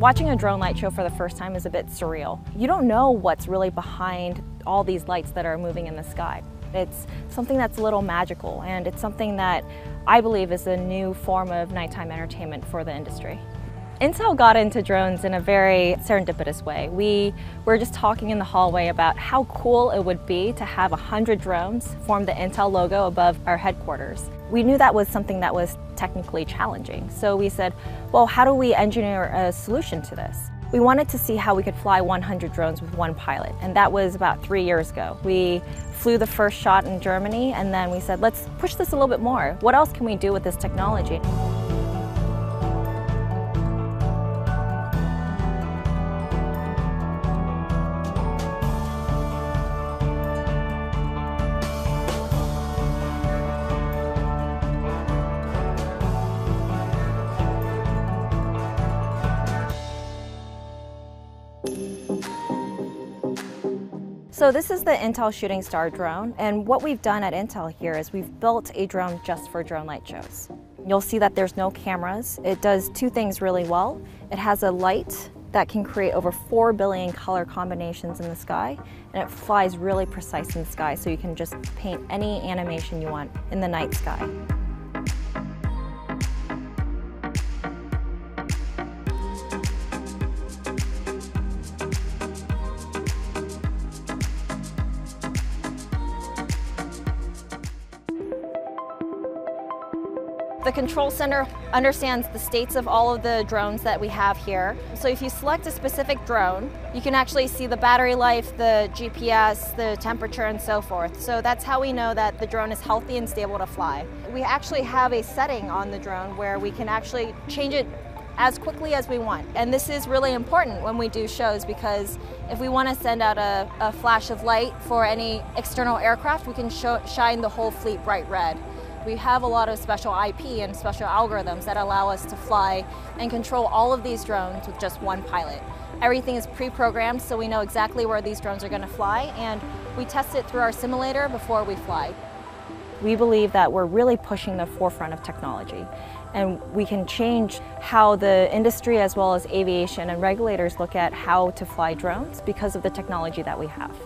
Watching a drone light show for the first time is a bit surreal. You don't know what's really behind all these lights that are moving in the sky. It's something that's a little magical and it's something that I believe is a new form of nighttime entertainment for the industry. Intel got into drones in a very serendipitous way. We were just talking in the hallway about how cool it would be to have 100 drones form the Intel logo above our headquarters. We knew that was something that was technically challenging. So we said, well, how do we engineer a solution to this? We wanted to see how we could fly 100 drones with one pilot, and that was about three years ago. We flew the first shot in Germany, and then we said, let's push this a little bit more. What else can we do with this technology? So this is the Intel Shooting Star drone, and what we've done at Intel here is we've built a drone just for drone light shows. You'll see that there's no cameras. It does two things really well. It has a light that can create over 4 billion color combinations in the sky, and it flies really precise in the sky, so you can just paint any animation you want in the night sky. The control center understands the states of all of the drones that we have here. So if you select a specific drone, you can actually see the battery life, the GPS, the temperature, and so forth. So that's how we know that the drone is healthy and stable to fly. We actually have a setting on the drone where we can actually change it as quickly as we want. And this is really important when we do shows because if we want to send out a, a flash of light for any external aircraft, we can show, shine the whole fleet bright red. We have a lot of special IP and special algorithms that allow us to fly and control all of these drones with just one pilot. Everything is pre-programmed so we know exactly where these drones are going to fly and we test it through our simulator before we fly. We believe that we're really pushing the forefront of technology and we can change how the industry as well as aviation and regulators look at how to fly drones because of the technology that we have.